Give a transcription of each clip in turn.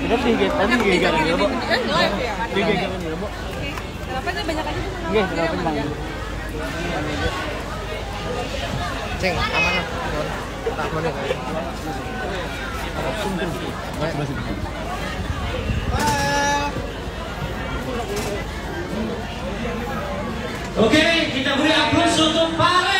Kita sih guys, tadi Kan gak lebih- Eh. Dia gak. Kenapa itu banyak aja tuh Iya, kenapa tenang. Ceng, aman lah. Tak deh. Oke, kita beri aplaus untuk Farel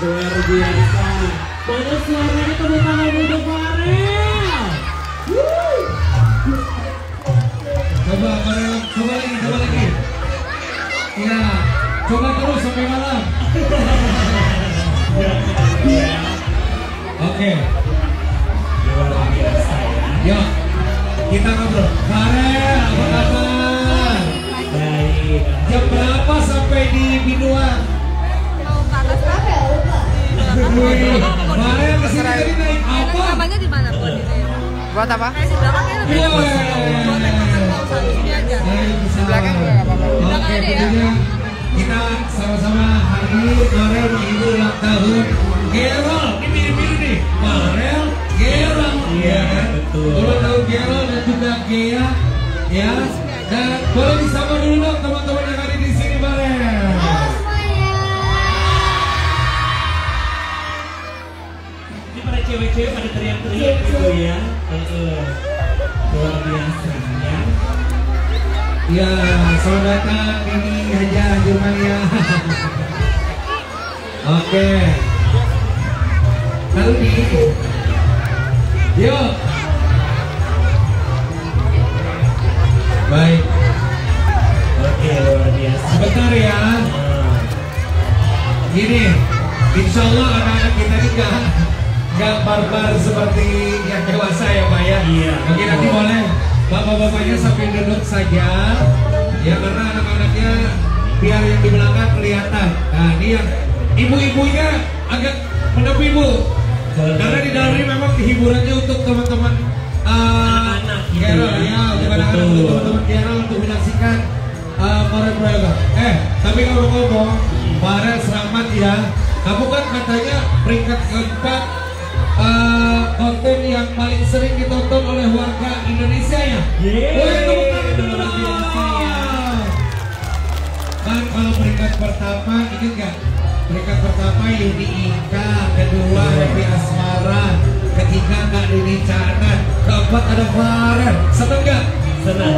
Luar biasa. Mana suaranya tepuk tangan untuk Farel. Coba Farel, coba lagi, coba lagi. Ya, coba terus sampai malam. Oke. Yuk, kita ngobrol. Farel, apa kabar? Baik. Jam berapa sampai di Binuang? Mau ke atas apa? Wih, Farel ke sini tadi naik apa? namanya di mana sini? Buat apa? Kayak di belakang lebih Wih. Buat nggak usah di sini aja. Di belakang juga nggak apa-apa. Oke, Belakang aja ya. tentunya kita sama-sama Farel menghibur ulang tahun Gerol. Ini mirip-mirip nih. Farel, Gerol. Iya kan? Ulang tahun Gerol dan juga Gea. Ya. Dan boleh disapa dulu dong teman-teman yang ada di sini Farel. Ini para cewek-cewek pada teriak-teriak gitu ya. Heeh. Luar biasa ya. Ya, selamat datang ini Haja Jurmania. Oke. Lalu nih. Yuk. Baik, Oke, luar biasa. sebentar ya. Nah, Gini, insya Allah anak-anak kita ini nggak nggak barbar seperti yang dewasa ya Pak ya. Iya. Mungkin nanti boleh bapak-bapaknya sambil duduk saja. Ya karena anak-anaknya biar yang di belakang kelihatan. Nah ini yang ibu-ibunya agak menepi bu. Karena di dalam ini memang hiburannya untuk teman-teman uh, Anak-anak gitu Gerald, ya. ya, untuk anak-anak betul. untuk teman-teman Gerald untuk menyaksikan uh, Farel Prayoga. Eh, tapi kalau ngomong Farel selamat ya. Kamu kan katanya peringkat keempat uh, konten yang paling sering ditonton oleh warga Indonesia ya. Tepuk tangan dulu dong. Kan kalau peringkat pertama ini enggak Peringkat pertama Yuni Ika, kedua Happy Asmara, ketiga Kak Dini Canan, keempat ada Farel. Seneng nggak? senang.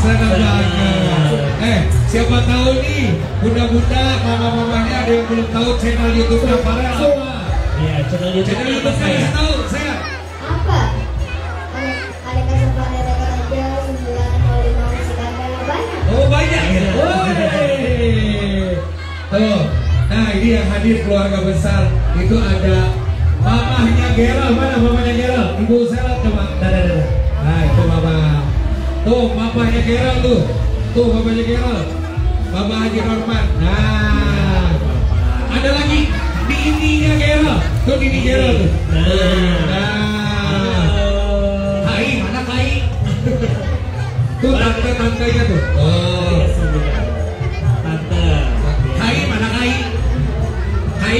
Senang banget. Eh, siapa tahu nih, bunda-bunda, mama-mamanya ada yang belum tahu channel YouTube-nya Farel apa? Iya, channel YouTube Channel apa YouTube saya tahu, saya. apa? Rekan aja 905 Sikandar banyak. Oh banyak ya. Woi. Tuh. Nah ini yang hadir keluarga besar itu ada mamahnya Gerald mana mamanya Gerald? Ibu saya coba. Dadah dadah. Nah itu mama. Tuh mamahnya Gerald tuh. Tuh mamanya Gerald. Mama Haji Norman. Nah. Ada lagi di ininya Gerald. Tuh di ini Gerald tuh. Nah. Kai mana Kai? tuh tante tantenya tuh. Oh.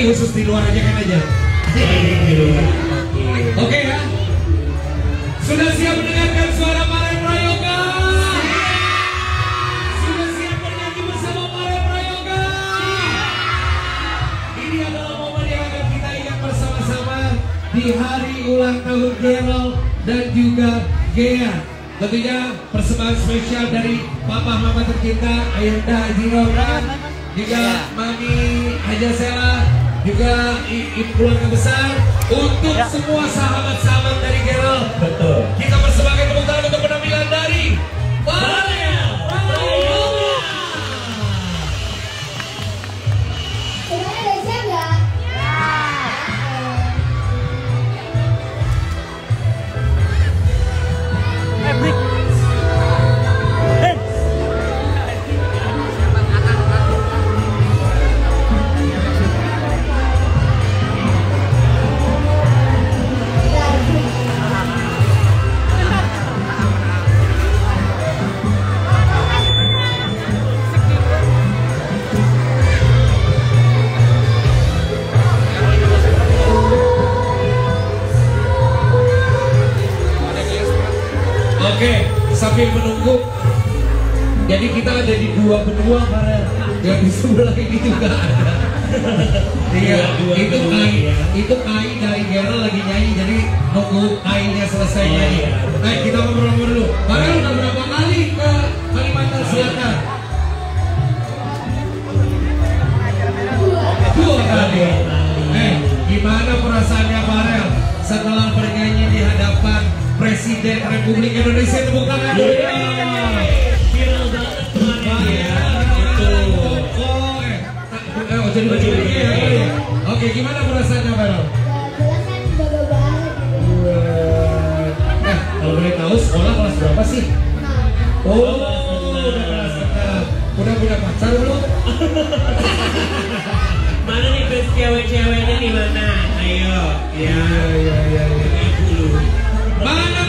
Khusus di luar aja kan aja. Luar. Oke. Oke ya. Sudah siap mendengarkan suara Maren Prayoga? Sudah siap bernyanyi bersama Maren Prayoga? Ini adalah momen yang akan kita ingat bersama-sama di hari ulang tahun Gerald dan juga Gea. Tentunya persembahan spesial dari Papa Mama tercinta Ayanda Haji Roman juga Mami Haja Sela juga keluarga besar untuk semua sahabat-sahabat sambil menunggu. Jadi kita ada di dua benua Farel. Yang di sebelah ini juga ada. Iya, dua itu benua, Ai, ya. itu Ai dari Gerald lagi nyanyi. Jadi nunggu Ainya selesai Oh, nyanyi. iya. Nah, kita ngobrol-ngobrol dulu. Farel udah berapa kali ke Kalimantan Selatan? Dua kali. Eh, gimana perasaannya Farel setelah bernyanyi di Presiden Republik Indonesia? Tepuk tangan. Viral banget kemarin ya. Itu. Oh, eh, eh, oh, jadi begini ya, ya. Oke, gimana perasaannya Farel? Ya, jelas kan bangga banget gitu. Eh, kalau boleh tahu sekolah kelas berapa sih? Nah, Oh, udah kelas enam. Udah punya pacar belum? Mana nih best cewek-ceweknya di mana? Ayo. Ya. iya, iya, iya. Ibu dulu. Mana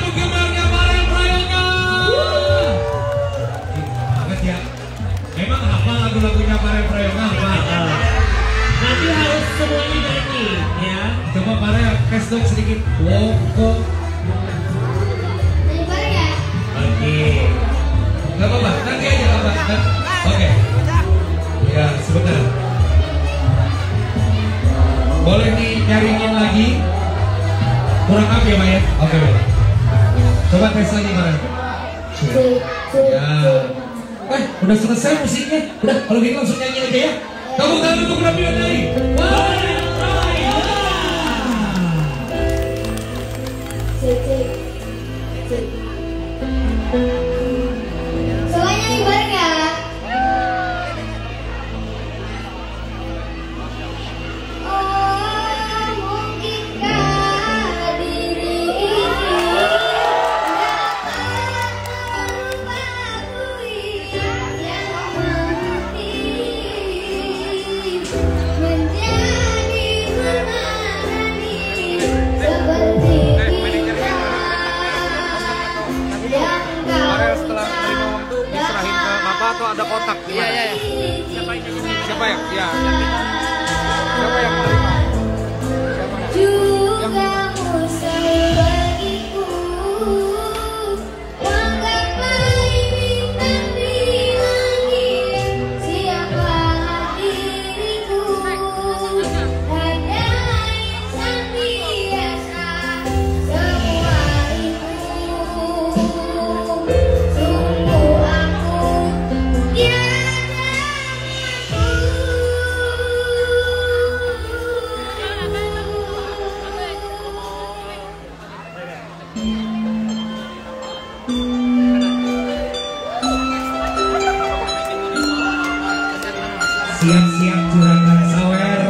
Ya. Eh, udah selesai musiknya. Udah, kalau gitu langsung nyanyi aja ya. Tepuk tangan untuk penampilan dari Prayoga. Cek, atau ada kotak Iya, gimana? iya, iya. Siapa yang? Ya. Siapa yang Siap-siap juragan sawer.